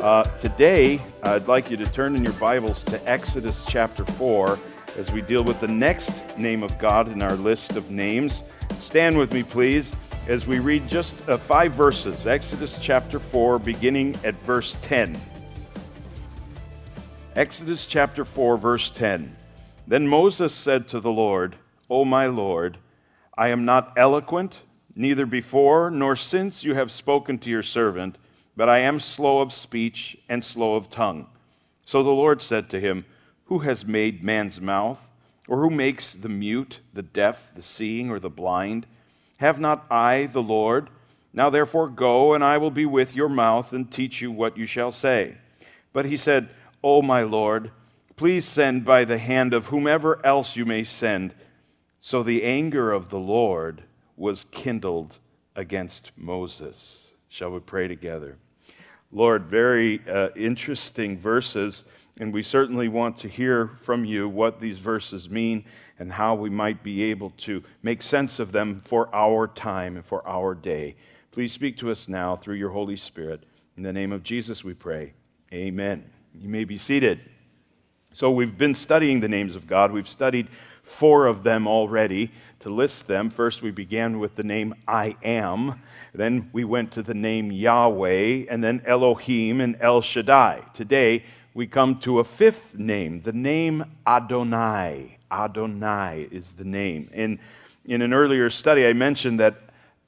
Uh, today, I'd like you to turn in your Bibles to Exodus chapter 4 as we deal with the next name of God in our list of names. Stand with me, please, as we read just uh, five verses. Exodus chapter 4, beginning at verse 10. Exodus chapter 4, verse 10. Then Moses said to the Lord, O my Lord, I am not eloquent, neither before nor since you have spoken to your servant but I am slow of speech and slow of tongue. So the Lord said to him, Who has made man's mouth? Or who makes the mute, the deaf, the seeing, or the blind? Have not I the Lord? Now therefore go, and I will be with your mouth and teach you what you shall say. But he said, O my Lord, please send by the hand of whomever else you may send. So the anger of the Lord was kindled against Moses. Shall we pray together? Lord, very uh, interesting verses, and we certainly want to hear from you what these verses mean and how we might be able to make sense of them for our time and for our day. Please speak to us now through your Holy Spirit. In the name of Jesus, we pray. Amen. You may be seated. So, we've been studying the names of God. We've studied four of them already to list them. First, we began with the name I am. Then we went to the name Yahweh, and then Elohim and El Shaddai. Today, we come to a fifth name, the name Adonai. Adonai is the name. In, in an earlier study, I mentioned that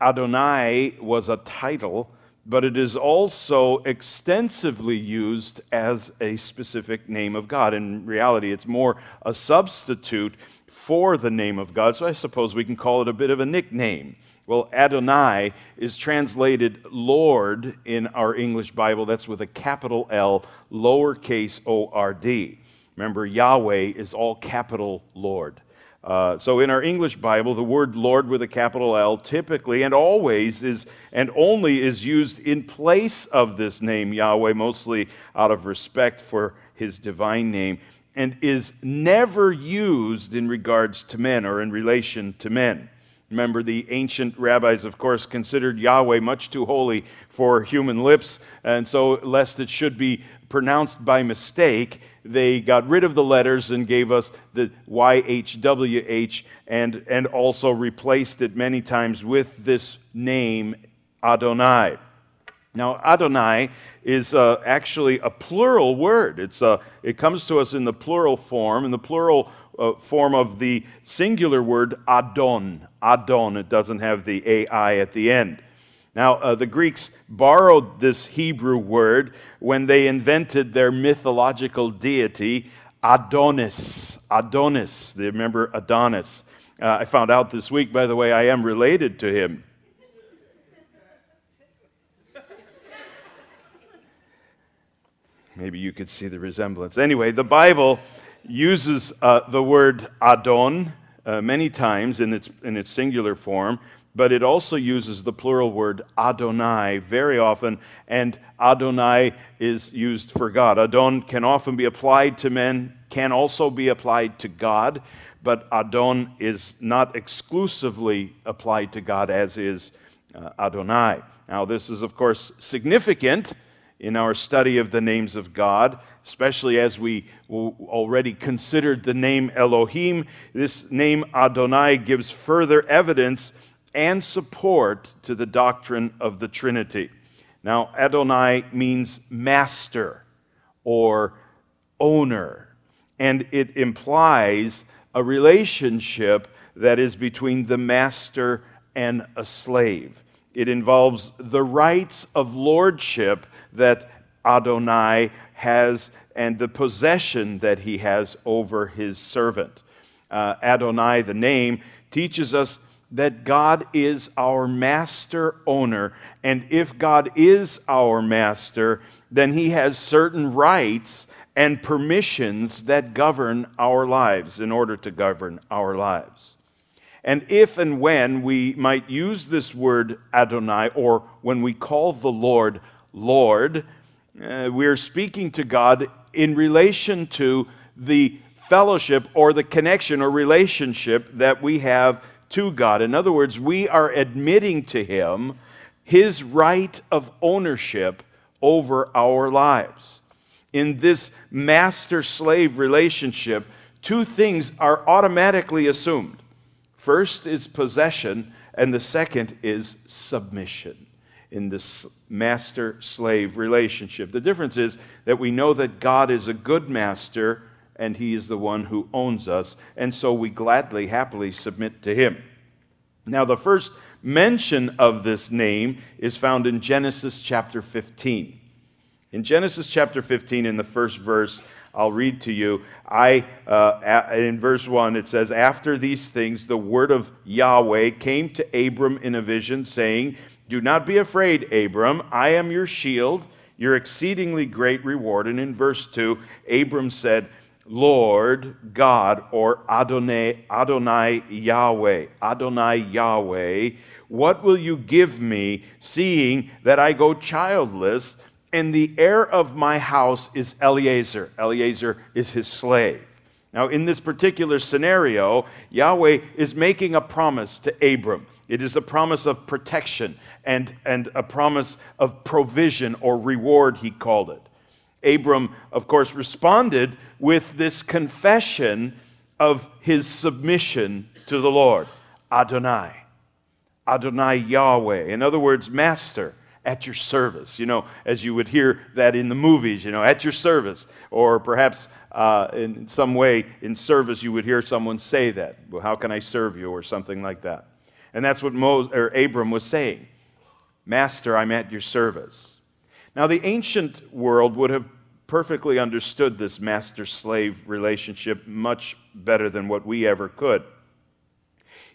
Adonai was a title, but it is also extensively used as a specific name of God. In reality, it's more a substitute for the name of God, so I suppose we can call it a bit of a nickname. Well, Adonai is translated Lord in our English Bible. That's with a capital L, lowercase o r d. Remember, Yahweh is all capital Lord. Uh, so in our English Bible, the word Lord with a capital L typically and always is and only is used in place of this name Yahweh, mostly out of respect for his divine name, and is never used in regards to men or in relation to men. Remember, the ancient rabbis, of course, considered Yahweh much too holy for human lips, and so, lest it should be pronounced by mistake, they got rid of the letters and gave us the YHWH and, and also replaced it many times with this name, Adonai. Now, Adonai is uh, actually a plural word. It's, uh, it comes to us in the plural form, in the plural uh, form of the singular word Adon. Adon. It doesn't have the AI at the end. Now, uh, the Greeks borrowed this Hebrew word when they invented their mythological deity, Adonis. Adonis. They remember Adonis. Uh, I found out this week, by the way, I am related to him. Maybe you could see the resemblance. Anyway, the Bible uses uh, the word Adon uh, many times in its, in its singular form, but it also uses the plural word Adonai very often, and Adonai is used for God. Adon can often be applied to men, can also be applied to God, but Adon is not exclusively applied to God, as is uh, Adonai. Now, this is, of course, significant in our study of the names of God especially as we already considered the name Elohim. This name Adonai gives further evidence and support to the doctrine of the Trinity. Now, Adonai means master or owner, and it implies a relationship that is between the master and a slave. It involves the rights of lordship that Adonai has and the possession that he has over his servant. Uh, Adonai, the name, teaches us that God is our master owner. And if God is our master, then he has certain rights and permissions that govern our lives in order to govern our lives. And if and when we might use this word Adonai, or when we call the Lord Lord, uh, we're speaking to God in relation to the fellowship or the connection or relationship that we have to God. In other words, we are admitting to Him His right of ownership over our lives. In this master slave relationship, two things are automatically assumed. First is possession, and the second is submission in this master slave relationship. The difference is that we know that God is a good master and he is the one who owns us, and so we gladly, happily submit to him. Now, the first mention of this name is found in Genesis chapter 15. In Genesis chapter 15, in the first verse, I'll read to you. I, uh, in verse 1, it says, After these things, the word of Yahweh came to Abram in a vision, saying, Do not be afraid, Abram. I am your shield, your exceedingly great reward. And in verse 2, Abram said, Lord God, or Adonai, Adonai Yahweh, Adonai Yahweh, what will you give me, seeing that I go childless? And the heir of my house is Eliezer. Eliezer is his slave. Now, in this particular scenario, Yahweh is making a promise to Abram. It is a promise of protection and, and a promise of provision or reward, he called it. Abram, of course, responded with this confession of his submission to the Lord Adonai. Adonai Yahweh. In other words, Master at your service, you know, as you would hear that in the movies, you know, at your service. Or perhaps uh, in some way in service you would hear someone say that. Well, how can I serve you? Or something like that. And that's what or Abram was saying Master, I'm at your service. Now, the ancient world would have perfectly understood this master slave relationship much better than what we ever could.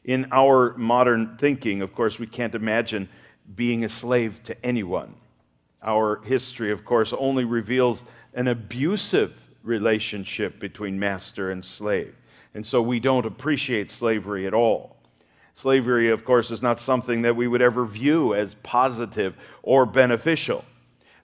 In our modern thinking, of course, we can't imagine being a slave to anyone. Our history, of course, only reveals an abusive relationship between master and slave. And so we don't appreciate slavery at all. Slavery, of course, is not something that we would ever view as positive or beneficial.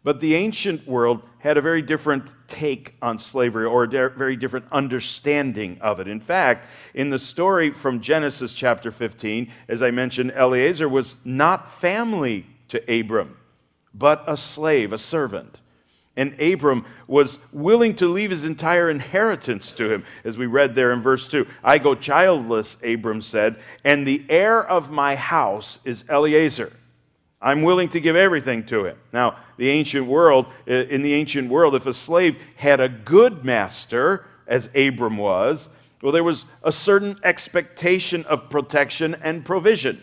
But the ancient world had a very different take on slavery or a very different understanding of it. In fact, in the story from Genesis chapter 15, as I mentioned, Eliezer was not family to Abram, but a slave, a servant. And Abram was willing to leave his entire inheritance to him, as we read there in verse 2. I go childless, Abram said, and the heir of my house is Eliezer. I'm willing to give everything to him. Now, the ancient world, in the ancient world, if a slave had a good master, as Abram was, well, there was a certain expectation of protection and provision.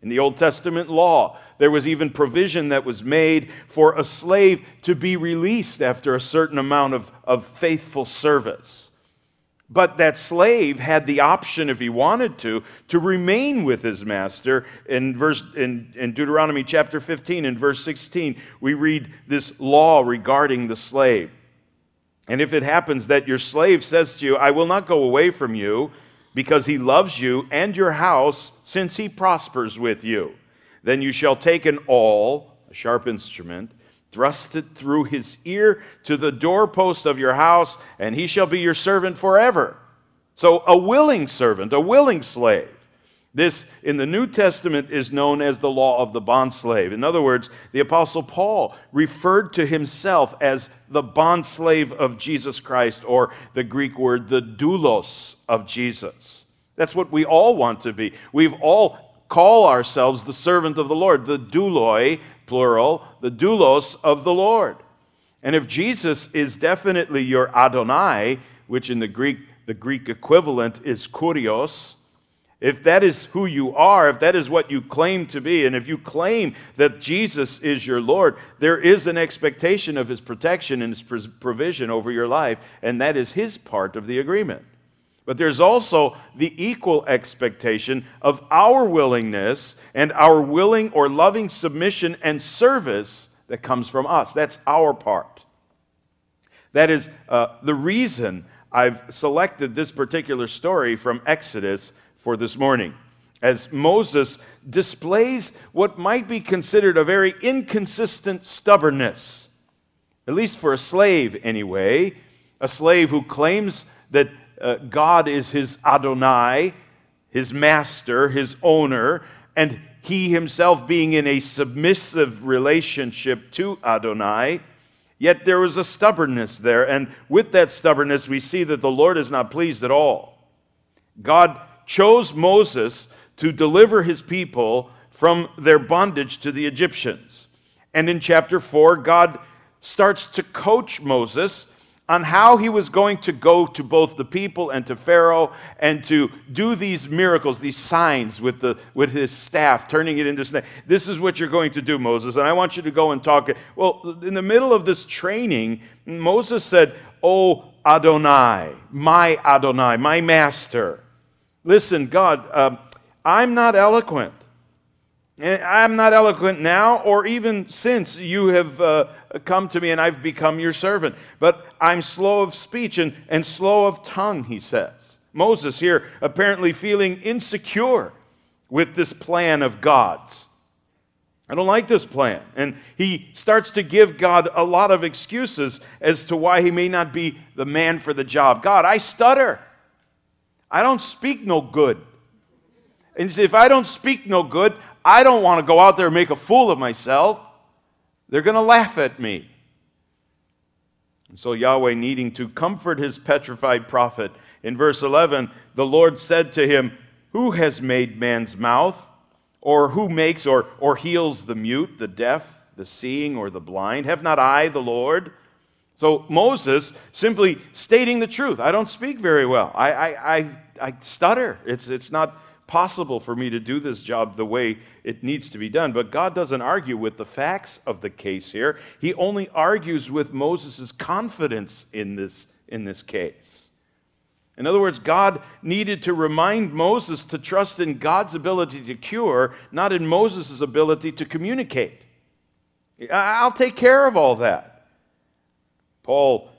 In the Old Testament law, there was even provision that was made for a slave to be released after a certain amount of, of faithful service. But that slave had the option, if he wanted to, to remain with his master. In, verse, in, in Deuteronomy chapter 15, in verse 16, we read this law regarding the slave. And if it happens that your slave says to you, I will not go away from you, because he loves you and your house, since he prospers with you, then you shall take an awl, a sharp instrument, thrust it through his ear to the doorpost of your house, and he shall be your servant forever. So, a willing servant, a willing slave. This, in the New Testament, is known as the law of the bondslave. In other words, the Apostle Paul referred to himself as the bondslave of Jesus Christ, or the Greek word, the doulos of Jesus. That's what we all want to be. We've all call ourselves the servant of the Lord, the douloi, plural, the doulos of the Lord. And if Jesus is definitely your Adonai, which in the Greek, the Greek equivalent is kurios, if that is who you are, if that is what you claim to be, and if you claim that Jesus is your Lord, there is an expectation of his protection and his provision over your life, and that is his part of the agreement. But there's also the equal expectation of our willingness and our willing or loving submission and service that comes from us. That's our part. That is uh, the reason I've selected this particular story from Exodus for this morning. As Moses displays what might be considered a very inconsistent stubbornness, at least for a slave anyway, a slave who claims that uh, God is his Adonai, his master, his owner, and he himself being in a submissive relationship to Adonai. Yet there was a stubbornness there, and with that stubbornness, we see that the Lord is not pleased at all. God chose Moses to deliver his people from their bondage to the Egyptians. And in chapter 4, God starts to coach Moses on how he was going to go to both the people and to Pharaoh and to do these miracles, these signs with, the, with his staff, turning it into snake. This is what you're going to do, Moses, and I want you to go and talk. Well, in the middle of this training, Moses said, Oh, Adonai, my Adonai, my master. Listen, God, uh, I'm not eloquent. I'm not eloquent now or even since you have uh, come to me and I've become your servant, but I'm slow of speech and, and slow of tongue, he says. Moses here apparently feeling insecure with this plan of God's. I don't like this plan. And he starts to give God a lot of excuses as to why he may not be the man for the job. God, I stutter. I don't speak no good. And if I don't speak no good, I don't want to go out there and make a fool of myself. They're going to laugh at me. And so Yahweh, needing to comfort his petrified prophet, in verse 11, the Lord said to him, Who has made man's mouth? Or who makes or, or heals the mute, the deaf, the seeing, or the blind? Have not I, the Lord? So Moses simply stating the truth. I don't speak very well. I, I, I, I stutter. It's, it's not possible for me to do this job the way it needs to be done. But God doesn't argue with the facts of the case here. He only argues with Moses' confidence in this, in this case. In other words, God needed to remind Moses to trust in God's ability to cure, not in Moses' ability to communicate. I'll take care of all that. Paul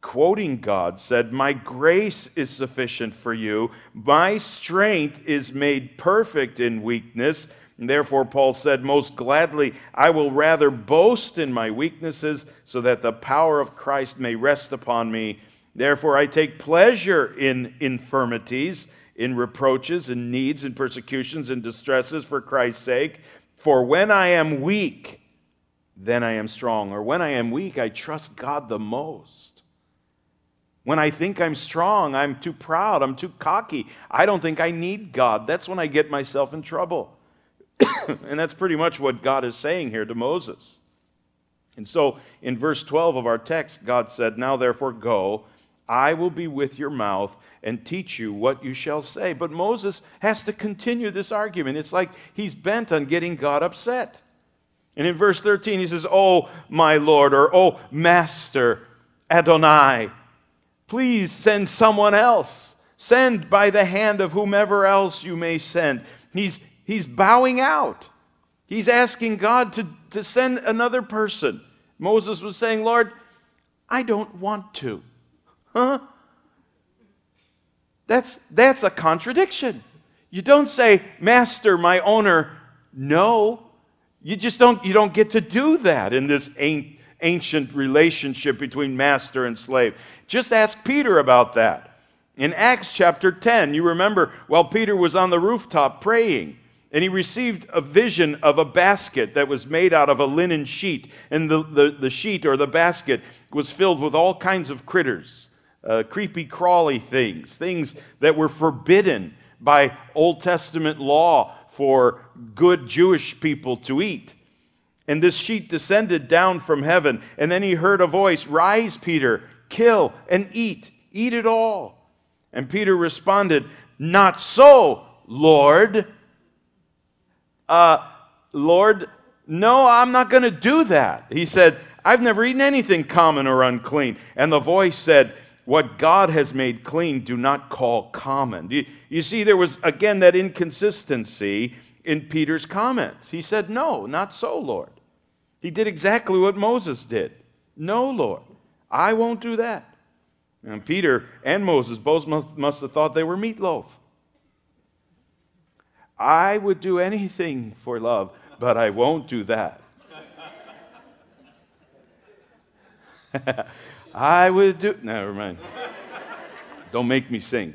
quoting God, said, My grace is sufficient for you. My strength is made perfect in weakness. And therefore, Paul said, Most gladly, I will rather boast in my weaknesses, so that the power of Christ may rest upon me. Therefore, I take pleasure in infirmities, in reproaches, in needs, in persecutions, in distresses for Christ's sake. For when I am weak, then I am strong. Or when I am weak, I trust God the most. When I think I'm strong, I'm too proud, I'm too cocky. I don't think I need God. That's when I get myself in trouble. and that's pretty much what God is saying here to Moses. And so in verse 12 of our text, God said, Now therefore go, I will be with your mouth and teach you what you shall say. But Moses has to continue this argument. It's like he's bent on getting God upset. And in verse 13, he says, Oh, my Lord, or Oh, Master Adonai. Please send someone else. Send by the hand of whomever else you may send. He's, he's bowing out. He's asking God to, to send another person. Moses was saying, Lord, I don't want to. Huh? That's, that's a contradiction. You don't say, Master, my owner, no. You just don't, you don't get to do that in this ancient relationship between master and slave. Just ask Peter about that. In Acts chapter 10, you remember while Peter was on the rooftop praying, and he received a vision of a basket that was made out of a linen sheet. And the, the, the sheet or the basket was filled with all kinds of critters, uh, creepy, crawly things, things that were forbidden by Old Testament law for good Jewish people to eat. And this sheet descended down from heaven. And then he heard a voice Rise, Peter, kill, and eat. Eat it all. And Peter responded, Not so, Lord. Uh, Lord, no, I'm not going to do that. He said, I've never eaten anything common or unclean. And the voice said, What God has made clean, do not call common. You, you see, there was, again, that inconsistency in Peter's comments. He said, No, not so, Lord. He did exactly what Moses did. No, Lord. I won't do that. And Peter and Moses both must, must have thought they were Meat Loaf. I would do anything for love, but I won't do that. I would do. Never mind. Don't make me sing.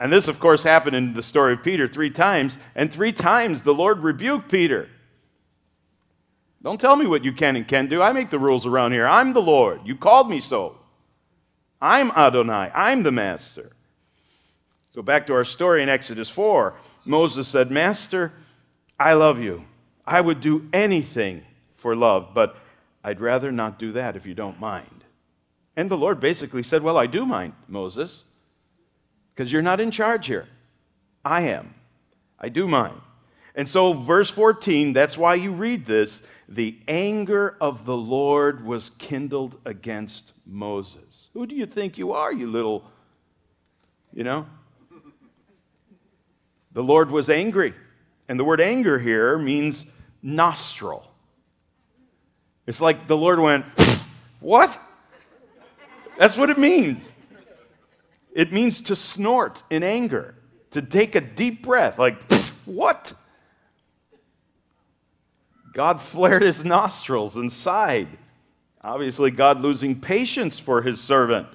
And this, of course, happened in the story of Peter three times, and three times the Lord rebuked Peter. Don't tell me what you can and can't do. I make the rules around here. I'm the Lord. You called me so. I'm Adonai. I'm the master. So back to our story in Exodus 4. Moses said, Master, I love you. I would do anything for love, but I'd rather not do that if you don't mind. And the Lord basically said, Well, I do mind, Moses, because you're not in charge here. I am. I do mind. And so, verse 14, that's why you read this the anger of the Lord was kindled against Moses. Who do you think you are, you little, you know? The Lord was angry. And the word anger here means nostril. It's like the Lord went, What? That's what it means. It means to snort in anger, to take a deep breath, like, What? God flared his nostrils and sighed. Obviously, God losing patience for his servant.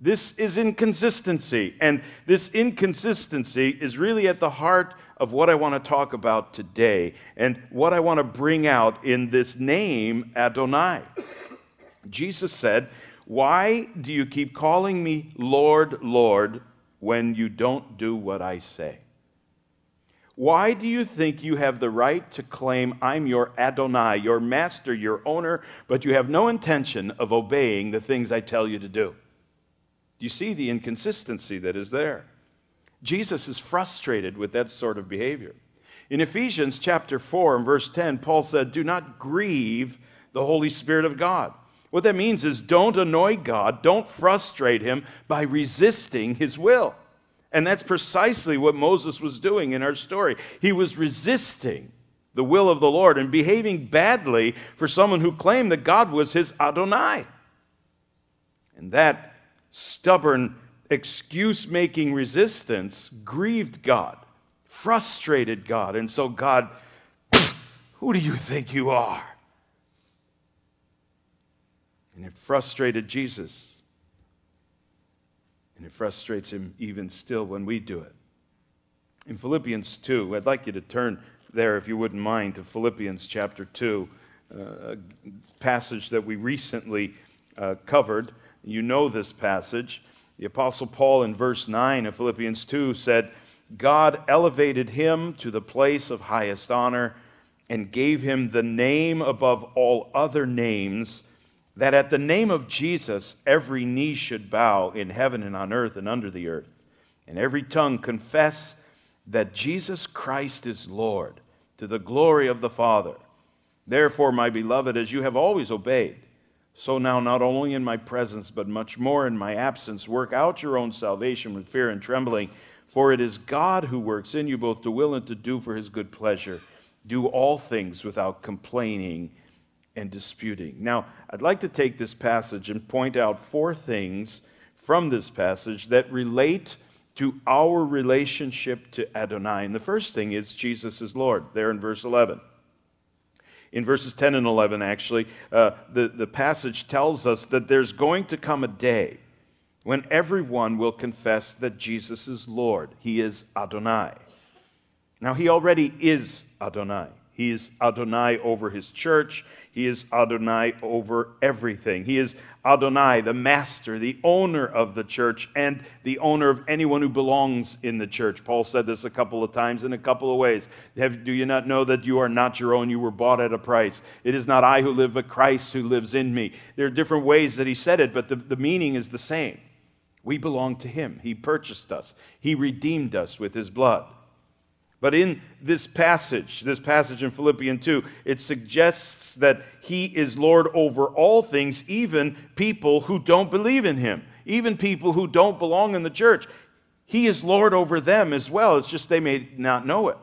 This is inconsistency. And this inconsistency is really at the heart of what I want to talk about today and what I want to bring out in this name, Adonai. Jesus said, Why do you keep calling me Lord, Lord, when you don't do what I say? Why do you think you have the right to claim I'm your Adonai, your master, your owner, but you have no intention of obeying the things I tell you to do? Do you see the inconsistency that is there? Jesus is frustrated with that sort of behavior. In Ephesians chapter 4 and verse 10, Paul said, Do not grieve the Holy Spirit of God. What that means is don't annoy God, don't frustrate him by resisting his will. And that's precisely what Moses was doing in our story. He was resisting the will of the Lord and behaving badly for someone who claimed that God was his Adonai. And that stubborn, excuse making resistance grieved God, frustrated God. And so God, who do you think you are? And it frustrated Jesus. And it frustrates him even still when we do it. In Philippians 2, I'd like you to turn there, if you wouldn't mind, to Philippians chapter 2, uh, a passage that we recently uh, covered. You know this passage. The Apostle Paul in verse 9 of Philippians 2 said, God elevated him to the place of highest honor and gave him the name above all other names, that at the name of Jesus every knee should bow in heaven and on earth and under the earth, and every tongue confess that Jesus Christ is Lord, to the glory of the Father. Therefore, my beloved, as you have always obeyed, so now, not only in my presence, but much more in my absence, work out your own salvation with fear and trembling, for it is God who works in you both to will and to do for his good pleasure. Do all things without complaining and disputing. Now, I'd like to take this passage and point out four things from this passage that relate to our relationship to Adonai. And the first thing is Jesus is Lord, there in verse 11 in verses 10 and 11, actually, uh, the, the passage tells us that there's going to come a day when everyone will confess that Jesus is Lord. He is Adonai. Now, he already is Adonai. He is Adonai over his church. He is Adonai over everything. He is Adonai, the master, the owner of the church, and the owner of anyone who belongs in the church. Paul said this a couple of times in a couple of ways. Have, do you not know that you are not your own? You were bought at a price. It is not I who live, but Christ who lives in me. There are different ways that he said it, but the, the meaning is the same. We belong to him. He purchased us, he redeemed us with his blood. But in this passage, this passage in Philippians 2, it suggests that he is Lord over all things, even people who don't believe in him, even people who don't belong in the church. He is Lord over them as well. It's just they may not know it.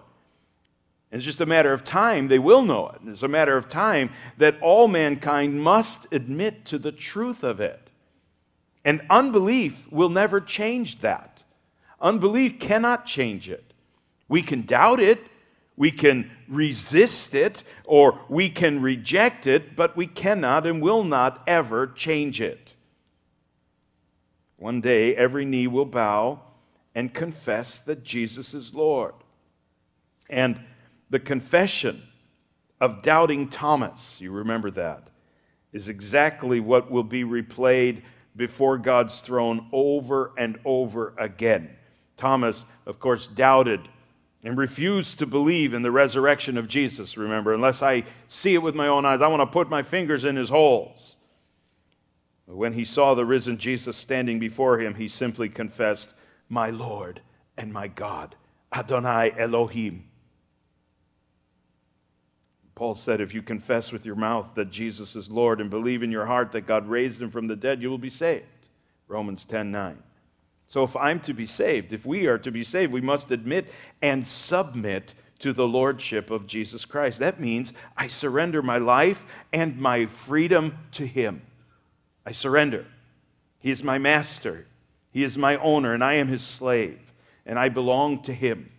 It's just a matter of time they will know it. It's a matter of time that all mankind must admit to the truth of it. And unbelief will never change that. Unbelief cannot change it. We can doubt it, we can resist it, or we can reject it, but we cannot and will not ever change it. One day, every knee will bow and confess that Jesus is Lord. And the confession of doubting Thomas, you remember that, is exactly what will be replayed before God's throne over and over again. Thomas, of course, doubted and refused to believe in the resurrection of Jesus, remember, unless I see it with my own eyes. I want to put my fingers in his holes. But when he saw the risen Jesus standing before him, he simply confessed, My Lord and my God, Adonai Elohim. Paul said, If you confess with your mouth that Jesus is Lord and believe in your heart that God raised him from the dead, you will be saved. Romans 10 9. So if I'm to be saved, if we are to be saved, we must admit and submit to the lordship of Jesus Christ. That means I surrender my life and my freedom to him. I surrender. He is my master. He is my owner, and I am his slave, and I belong to him.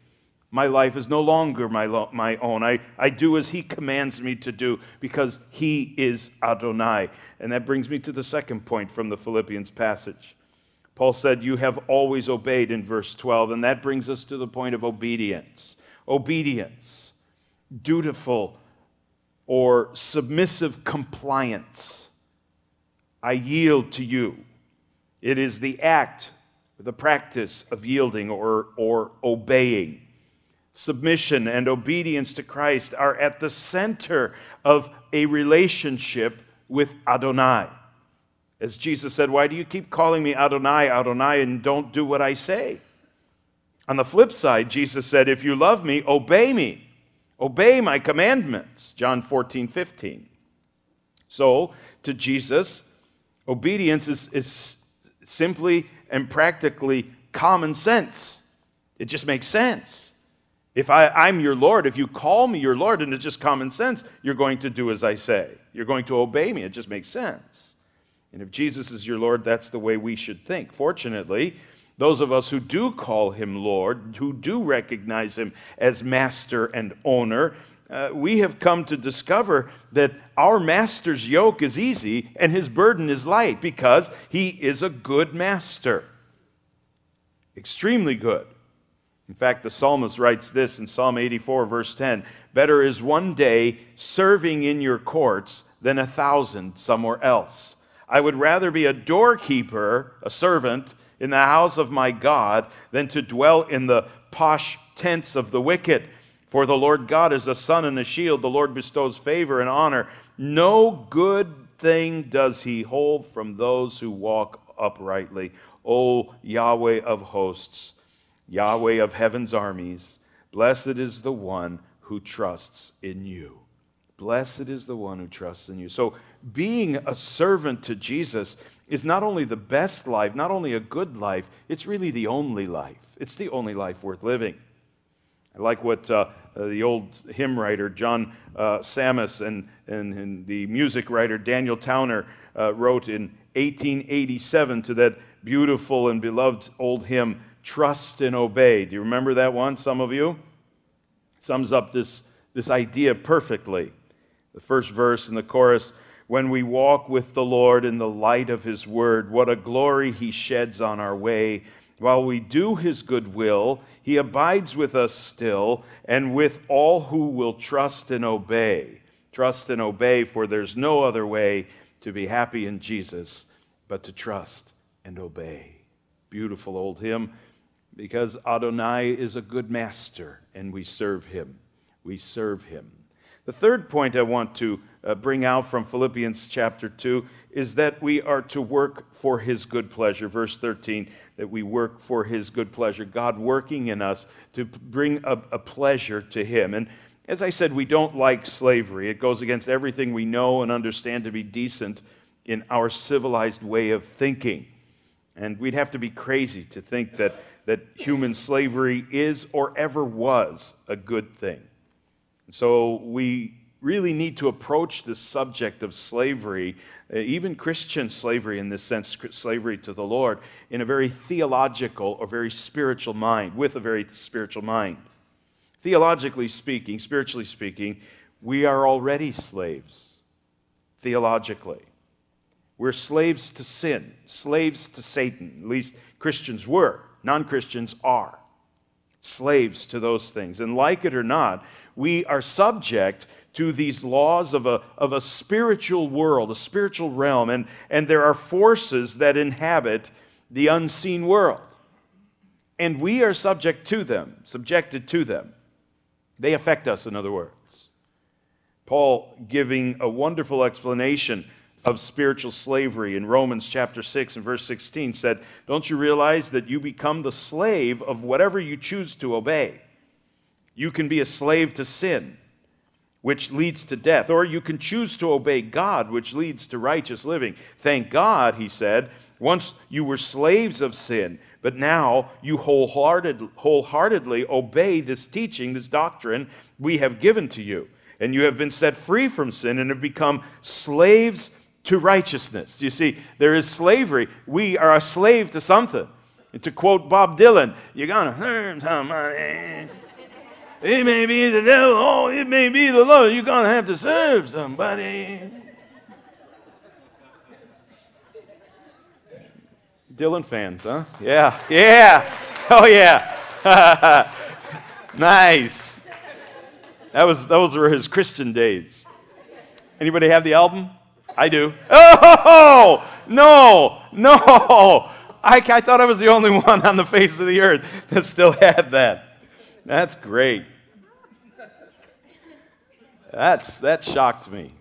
My life is no longer my, lo- my own. I, I do as he commands me to do because he is Adonai. And that brings me to the second point from the Philippians passage. Paul said, You have always obeyed in verse 12, and that brings us to the point of obedience. Obedience, dutiful or submissive compliance. I yield to you. It is the act, the practice of yielding or, or obeying. Submission and obedience to Christ are at the center of a relationship with Adonai. As Jesus said, Why do you keep calling me Adonai, Adonai, and don't do what I say? On the flip side, Jesus said, If you love me, obey me. Obey my commandments. John 14, 15. So, to Jesus, obedience is, is simply and practically common sense. It just makes sense. If I, I'm your Lord, if you call me your Lord, and it's just common sense, you're going to do as I say. You're going to obey me. It just makes sense. And if Jesus is your Lord, that's the way we should think. Fortunately, those of us who do call him Lord, who do recognize him as master and owner, uh, we have come to discover that our master's yoke is easy and his burden is light because he is a good master. Extremely good. In fact, the psalmist writes this in Psalm 84, verse 10 Better is one day serving in your courts than a thousand somewhere else. I would rather be a doorkeeper, a servant, in the house of my God than to dwell in the posh tents of the wicked. For the Lord God is a sun and a shield. The Lord bestows favor and honor. No good thing does he hold from those who walk uprightly. O Yahweh of hosts, Yahweh of heaven's armies, blessed is the one who trusts in you. Blessed is the one who trusts in you. So, being a servant to Jesus is not only the best life, not only a good life, it's really the only life. It's the only life worth living. I like what uh, uh, the old hymn writer John uh, Sammis and, and, and, the music writer Daniel Towner uh, wrote in 1887 to that beautiful and beloved old hymn, Trust and Obey. Do you remember that one, some of you? Sums up this, this idea perfectly. The first verse in the chorus when we walk with the Lord in the light of His word, what a glory He sheds on our way. While we do His good will, He abides with us still, and with all who will trust and obey. Trust and obey, for there's no other way to be happy in Jesus but to trust and obey. Beautiful old hymn, because Adonai is a good master, and we serve Him. We serve Him. The third point I want to uh, bring out from Philippians chapter 2 is that we are to work for his good pleasure. Verse 13, that we work for his good pleasure. God working in us to bring a, a pleasure to him. And as I said, we don't like slavery. It goes against everything we know and understand to be decent in our civilized way of thinking. And we'd have to be crazy to think that, that human slavery is or ever was a good thing. So we really need to approach the subject of slavery, uh, even Christian slavery in this sense, slavery to the Lord, in a very theological or very spiritual mind, with a very spiritual mind. Theologically speaking, spiritually speaking, we are already slaves, theologically. We're slaves to sin, slaves to Satan. At least Christians were. Non Christians are slaves to those things. And like it or not, we are subject to these laws of a, of a spiritual world, a spiritual realm, and, and there are forces that inhabit the unseen world. And we are subject to them, subjected to them. They affect us, in other words. Paul giving a wonderful explanation of spiritual slavery in Romans chapter 6 and verse 16 said, Don't you realize that you become the slave of whatever you choose to obey? You can be a slave to sin, which leads to death, or you can choose to obey God, which leads to righteous living. Thank God, he said, once you were slaves of sin, but now you wholehearted, wholeheartedly obey this teaching, this doctrine we have given to you. And you have been set free from sin and have become slaves to righteousness. You see, there is slavery. We are a slave to something. And to quote Bob Dylan, you're going to earn somebody. It may be the devil, oh, it may be the Lord. You're going to have to serve somebody. Dylan fans, huh? Yeah, yeah. Oh, yeah. nice. That was, those were his Christian days. Anybody have the album? I do. Oh, no, no. I, I thought I was the only one on the face of the earth that still had that. That's great. That's, that shocked me.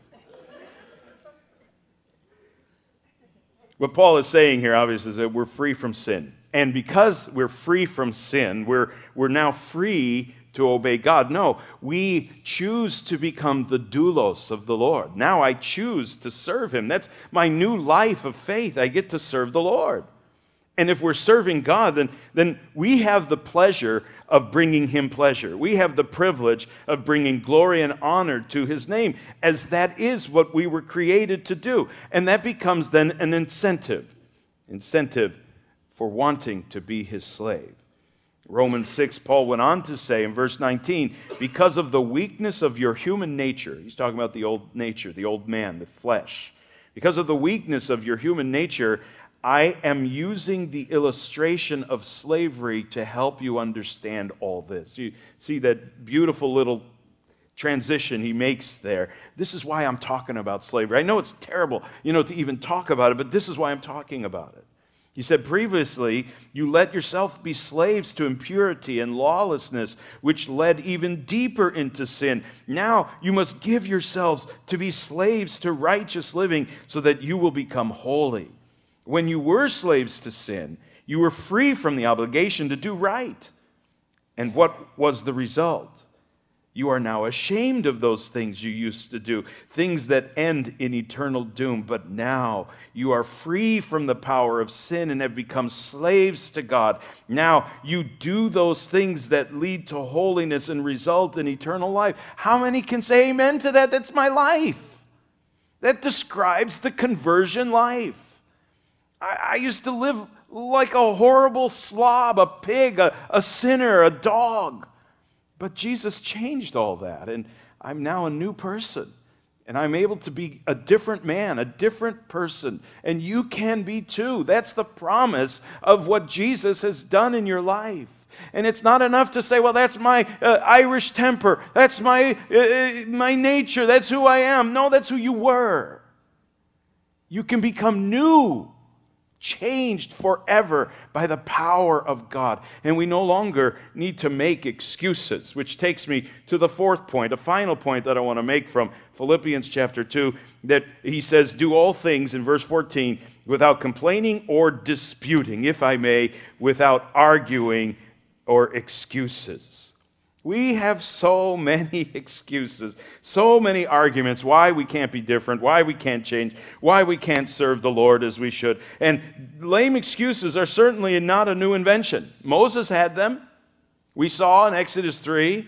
What Paul is saying here, obviously, is that we're free from sin. And because we're free from sin, we're, we're now free to obey God. No, we choose to become the doulos of the Lord. Now I choose to serve Him. That's my new life of faith. I get to serve the Lord. And if we're serving God, then, then we have the pleasure of bringing Him pleasure. We have the privilege of bringing glory and honor to His name, as that is what we were created to do. And that becomes then an incentive incentive for wanting to be His slave. Romans 6, Paul went on to say in verse 19, because of the weakness of your human nature, he's talking about the old nature, the old man, the flesh. Because of the weakness of your human nature, I am using the illustration of slavery to help you understand all this. You see that beautiful little transition he makes there. This is why I'm talking about slavery. I know it's terrible, you know, to even talk about it, but this is why I'm talking about it. He said, Previously, you let yourself be slaves to impurity and lawlessness, which led even deeper into sin. Now you must give yourselves to be slaves to righteous living so that you will become holy. When you were slaves to sin, you were free from the obligation to do right. And what was the result? You are now ashamed of those things you used to do, things that end in eternal doom. But now you are free from the power of sin and have become slaves to God. Now you do those things that lead to holiness and result in eternal life. How many can say amen to that? That's my life. That describes the conversion life. I, I used to live like a horrible slob, a pig, a, a sinner, a dog. But Jesus changed all that, and I'm now a new person. And I'm able to be a different man, a different person. And you can be too. That's the promise of what Jesus has done in your life. And it's not enough to say, well, that's my uh, Irish temper. That's my, uh, uh my nature. That's who I am. No, that's who you were. You can become new changed forever by the power of God. And we no longer need to make excuses, which takes me to the fourth point, a final point that I want to make from Philippians chapter 2, that he says, Do all things in verse 14 without complaining or disputing, if I may, without arguing or excuses. We have so many excuses, so many arguments why we can't be different, why we can't change, why we can't serve the Lord as we should. And lame excuses are certainly not a new invention. Moses had them. We saw in Exodus 3.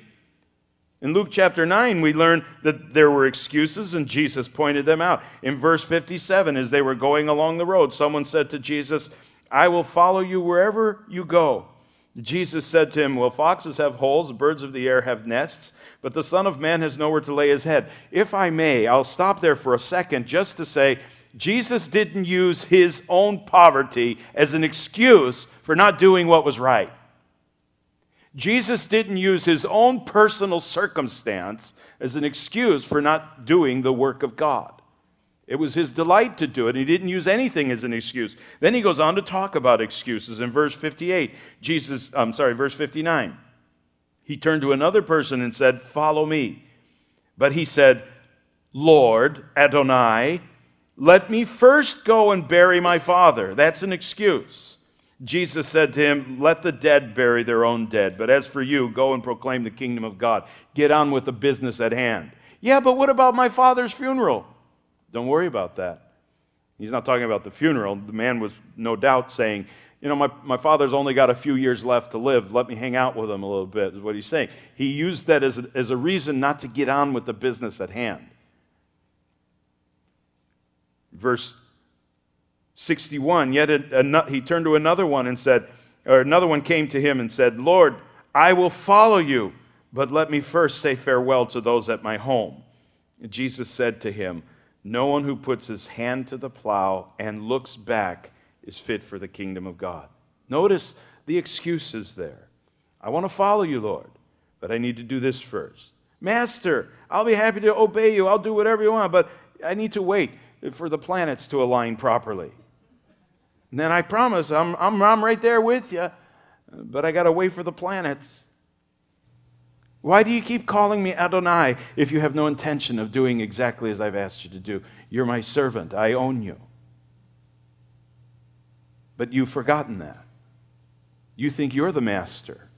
In Luke chapter 9, we learn that there were excuses and Jesus pointed them out. In verse 57, as they were going along the road, someone said to Jesus, I will follow you wherever you go. Jesus said to him, Well, foxes have holes, birds of the air have nests, but the Son of Man has nowhere to lay his head. If I may, I'll stop there for a second just to say, Jesus didn't use his own poverty as an excuse for not doing what was right. Jesus didn't use his own personal circumstance as an excuse for not doing the work of God. It was his delight to do it. He didn't use anything as an excuse. Then he goes on to talk about excuses. In verse 58, Jesus, I'm sorry, verse 59, he turned to another person and said, Follow me. But he said, Lord, Adonai, let me first go and bury my father. That's an excuse. Jesus said to him, Let the dead bury their own dead. But as for you, go and proclaim the kingdom of God. Get on with the business at hand. Yeah, but what about my father's funeral? Don't worry about that. He's not talking about the funeral. The man was no doubt saying, You know, my, my father's only got a few years left to live. Let me hang out with him a little bit, is what he's saying. He used that as a, as a reason not to get on with the business at hand. Verse 61 Yet he turned to another one and said, or another one came to him and said, Lord, I will follow you, but let me first say farewell to those at my home. Jesus said to him, No one who puts his hand to the plow and looks back is fit for the kingdom of God. Notice the excuses there. I want to follow you, Lord, but I need to do this first. Master, I'll be happy to obey you. I'll do whatever you want, but I need to wait for the planets to align properly. And then I promise I'm, I'm, I'm right there with you, but I got to wait for the planets. Why do you keep calling me Adonai if you have no intention of doing exactly as I've asked you to do? You're my servant, I own you. But you've forgotten that. You think you're the master,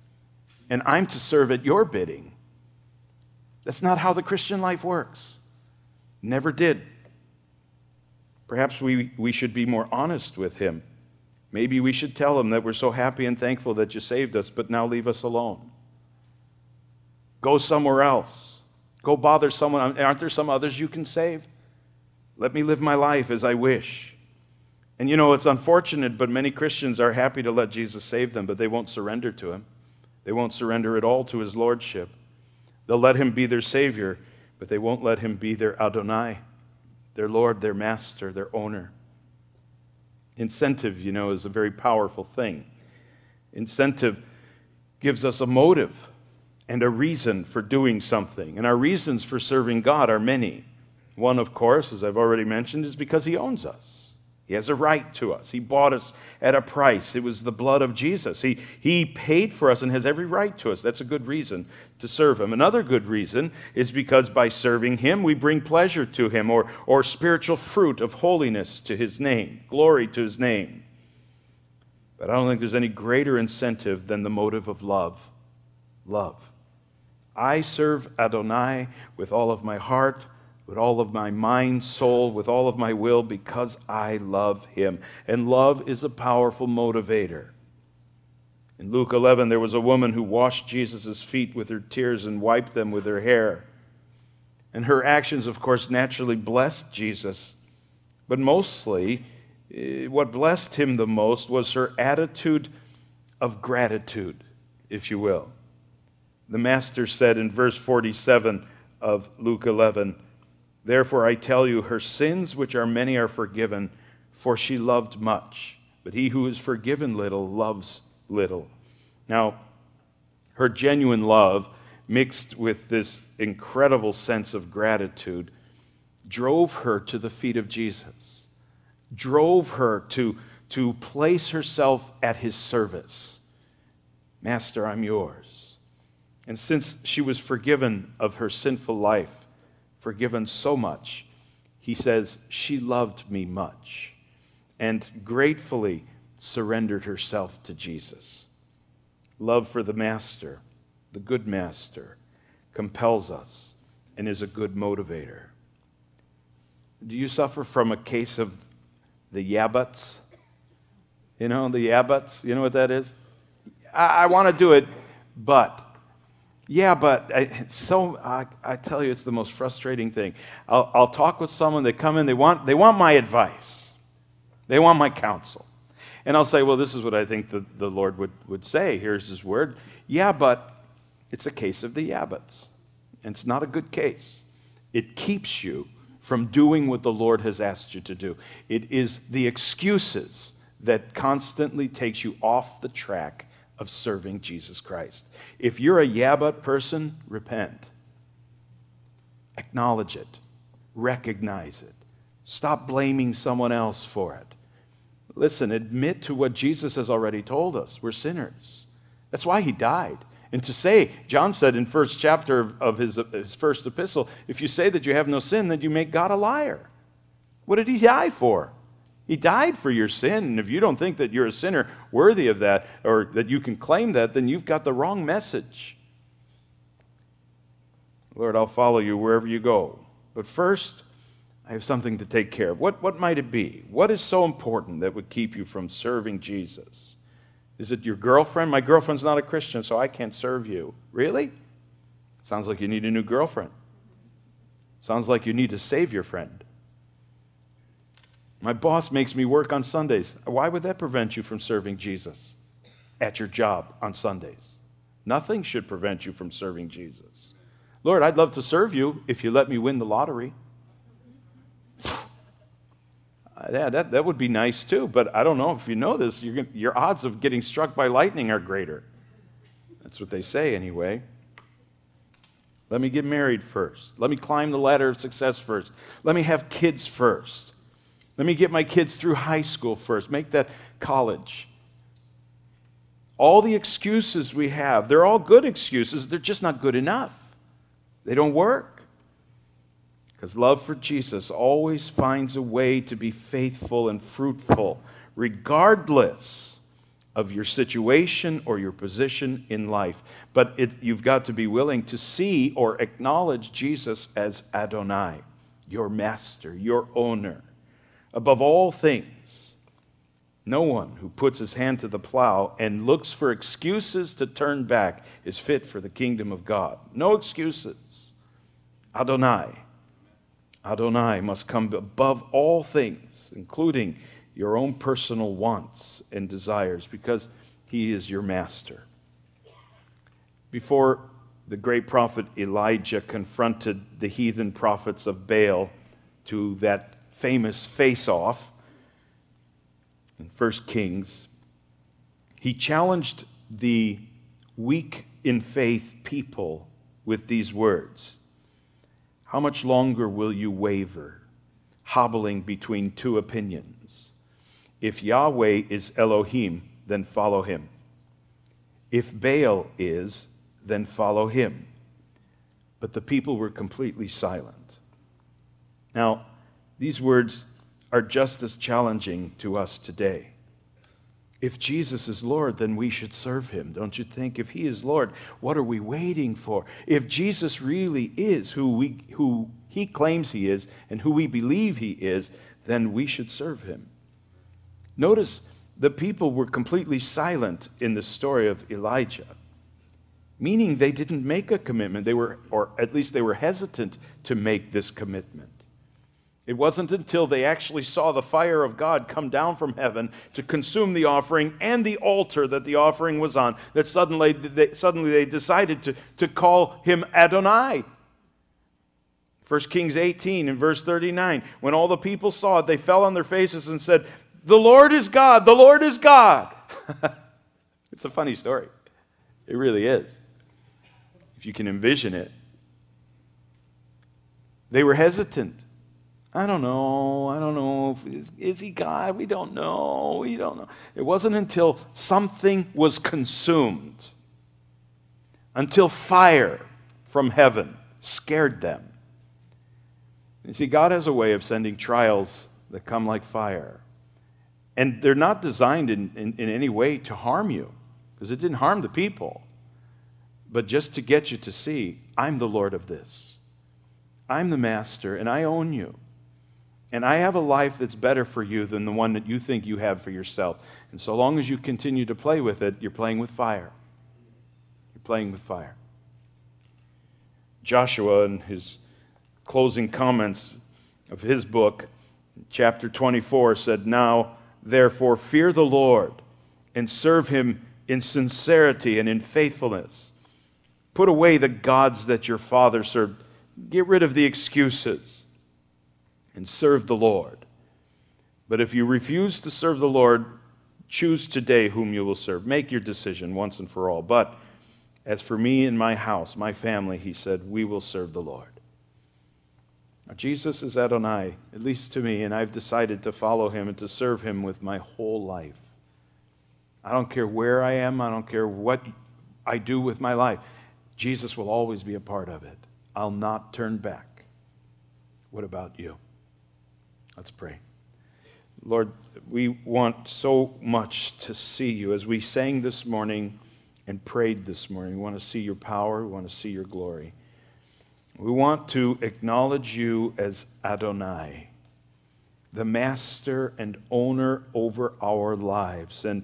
and I'm to serve at your bidding. That's not how the Christian life works. Never did. Perhaps we, we should be more honest with him. Maybe we should tell him that we're so happy and thankful that you saved us, but now leave us alone. Go somewhere else. Go bother someone. Aren't there some others you can save? Let me live my life as I wish. And you know, it's unfortunate, but many Christians are happy to let Jesus save them, but they won't surrender to him. They won't surrender at all to his lordship. They'll let him be their Savior, but they won't let him be their Adonai their Lord, their master, their owner. Incentive, you know, is a very powerful thing. Incentive gives us a motive and a reason for doing something. And our reasons for serving God are many. One, of course, as I've already mentioned, is because He owns us. He has a right to us. He bought us at a price. It was the blood of Jesus. He, he paid for us and has every right to us. That's a good reason to serve Him. Another good reason is because by serving Him, we bring pleasure to Him or, or spiritual fruit of holiness to His name, glory to His name. But I don't think there's any greater incentive than the motive of love. Love. I serve Adonai with all of my heart with all of my mind, soul, with all of my will, because I love him. And love is a powerful motivator. In Luke 11, there was a woman who washed Jesus' feet with her tears and wiped them with her hair. And her actions, of course, naturally blessed Jesus. But mostly, eh, what blessed him the most was her attitude of gratitude, if you will. The Master said in verse 47 of Luke 11, Therefore, I tell you, her sins, which are many, are forgiven, for she loved much. But he who is forgiven little loves little. Now, her genuine love, mixed with this incredible sense of gratitude, drove her to the feet of Jesus, drove her to, to place herself at his service. Master, I'm yours. And since she was forgiven of her sinful life, forgiven so much, he says, She loved me much and gratefully surrendered herself to Jesus. Love for the Master, the good Master, compels us and is a good motivator. Do you suffer from a case of the yabbats? You know, the yabbats? You know what that is? I, I want to do it, but yeah, but I, so I, I, tell you, it's the most frustrating thing. I'll, I'll talk with someone. They come in. They want they want my advice. They want my counsel, and I'll say, well, this is what I think the, the Lord would, would say. Here's His word. Yeah, but it's a case of the yabbats, and it's not a good case. It keeps you from doing what the Lord has asked you to do. It is the excuses that constantly takes you off the track of serving Jesus Christ. If you're a yeah but person, repent. Acknowledge it. Recognize it. Stop blaming someone else for it. Listen, admit to what Jesus has already told us. We're sinners. That's why he died. And to say, John said in first chapter of his, his first epistle, if you say that you have no sin, then you make God a liar. What did he die for? He died for your sin. And if you don't think that you're a sinner worthy of that, or that you can claim that, then you've got the wrong message. Lord, I'll follow you wherever you go. But first, I have something to take care of. What, what might it be? What is so important that would keep you from serving Jesus? Is it your girlfriend? My girlfriend's not a Christian, so I can't serve you. Really? Sounds like you need a new girlfriend. Sounds like you need to save your friend. My boss makes me work on Sundays. Why would that prevent you from serving Jesus at your job on Sundays? Nothing should prevent you from serving Jesus. Lord, I'd love to serve you if you let me win the lottery. Uh, yeah, that, that would be nice too, but I don't know if you know this, your odds of getting struck by lightning are greater. That's what they say anyway. Let me get married first. Let me climb the ladder of success first. Let me have kids first. Let me get my kids through high school first. Make that college. All the excuses we have, they're all good excuses, they're just not good enough. They don't work. Because love for Jesus always finds a way to be faithful and fruitful, regardless of your situation or your position in life. But it, you've got to be willing to see or acknowledge Jesus as Adonai, your master, your owner. Above all things, no one who puts his hand to the plow and looks for excuses to turn back is fit for the kingdom of God. No excuses. Adonai. Adonai must come above all things, including your own personal wants and desires, because he is your master. Before the great prophet Elijah confronted the heathen prophets of Baal to that famous face off in 1 Kings, he challenged the weak in faith people with these words how much longer will you waver, hobbling between two opinions? If Yahweh is Elohim, then follow him. If Baal is, then follow him. But the people were completely silent. Now, these words are just as challenging to us today. If Jesus is Lord, then we should serve him, don't you think? If he is Lord, what are we waiting for? If Jesus really is who, we, who he claims he is and who we believe he is, then we should serve him. Notice the people were completely silent in the story of Elijah, meaning they didn't make a commitment. They were, or at least they were hesitant to make this commitment. It wasn't until they actually saw the fire of God come down from heaven to consume the offering and the altar that the offering was on that suddenly they, suddenly they decided to, to call him Adonai. 1 Kings 18 and verse 39. When all the people saw it, they fell on their faces and said, The Lord is God, the Lord is God. it's a funny story. It really is. If you can envision it. They were hesitant. I don't know. I don't know. Is, is, he God? We don't know. We don't know. It wasn't until something was consumed, until fire from heaven scared them. You see, God has a way of sending trials that come like fire. And they're not designed in, in, in any way to harm you, because it didn't harm the people, but just to get you to see, I'm the Lord of this. I'm the master, and I own you. And I have a life that's better for you than the one that you think you have for yourself. And so long as you continue to play with it, you're playing with fire. You're playing with fire. Joshua, in his closing comments of his book, chapter 24, said, Now, therefore, fear the Lord and serve him in sincerity and in faithfulness. Put away the gods that your father served. Get rid of the excuses. And serve the Lord. But if you refuse to serve the Lord, choose today whom you will serve. Make your decision once and for all. But as for me and my house, my family, he said, we will serve the Lord. Now, Jesus is Adonai, at least to me, and I've decided to follow him and to serve him with my whole life. I don't care where I am, I don't care what I do with my life. Jesus will always be a part of it. I'll not turn back. What about you? Let's pray. Lord, we want so much to see you. As we sang this morning and prayed this morning, we want to see your power, we want to see your glory. We want to acknowledge you as Adonai, the master and owner over our lives. And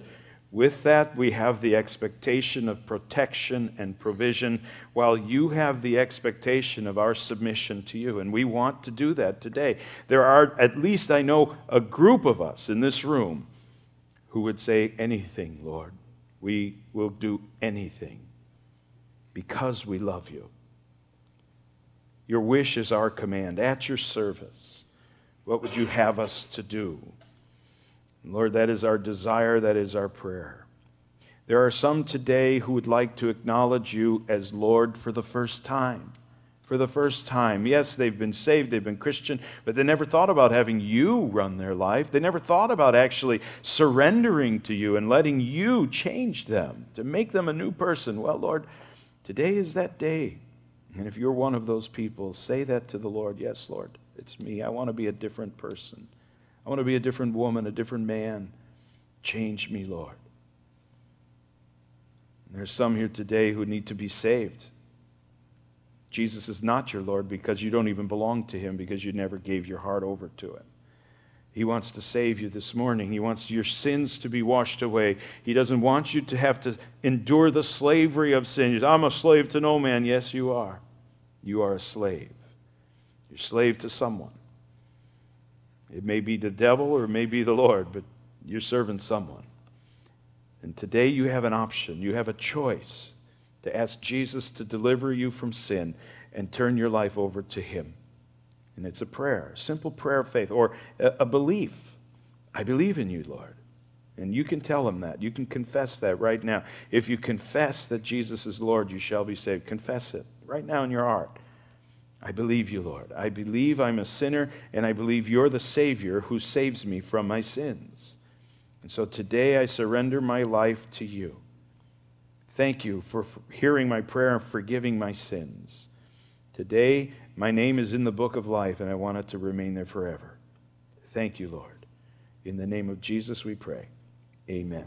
with that, we have the expectation of protection and provision, while you have the expectation of our submission to you. And we want to do that today. There are, at least I know, a group of us in this room who would say, Anything, Lord. We will do anything because we love you. Your wish is our command, at your service. What would you have us to do? Lord, that is our desire, that is our prayer. There are some today who would like to acknowledge you as Lord for the first time. For the first time. Yes, they've been saved, they've been Christian, but they never thought about having you run their life. They never thought about actually surrendering to you and letting you change them to make them a new person. Well, Lord, today is that day. And if you're one of those people, say that to the Lord. Yes, Lord, it's me. I want to be a different person. I want to be a different woman, a different man. Change me, Lord. And there's some here today who need to be saved. Jesus is not your Lord because you don't even belong to him because you never gave your heart over to him. He wants to save you this morning. He wants your sins to be washed away. He doesn't want you to have to endure the slavery of sin. I'm a slave to no man. Yes, you are. You are a slave. You're slave to someone. It may be the devil or it may be the Lord, but you're serving someone. And today you have an option, you have a choice to ask Jesus to deliver you from sin and turn your life over to Him. And it's a prayer, a simple prayer of faith, or a, a belief. I believe in you, Lord. And you can tell him that. You can confess that right now. If you confess that Jesus is Lord, you shall be saved. Confess it right now in your heart. I believe you, Lord. I believe I'm a sinner, and I believe you're the Savior who saves me from my sins. And so today I surrender my life to you. Thank you for hearing my prayer and forgiving my sins. Today, my name is in the book of life, and I want it to remain there forever. Thank you, Lord. In the name of Jesus, we pray. Amen.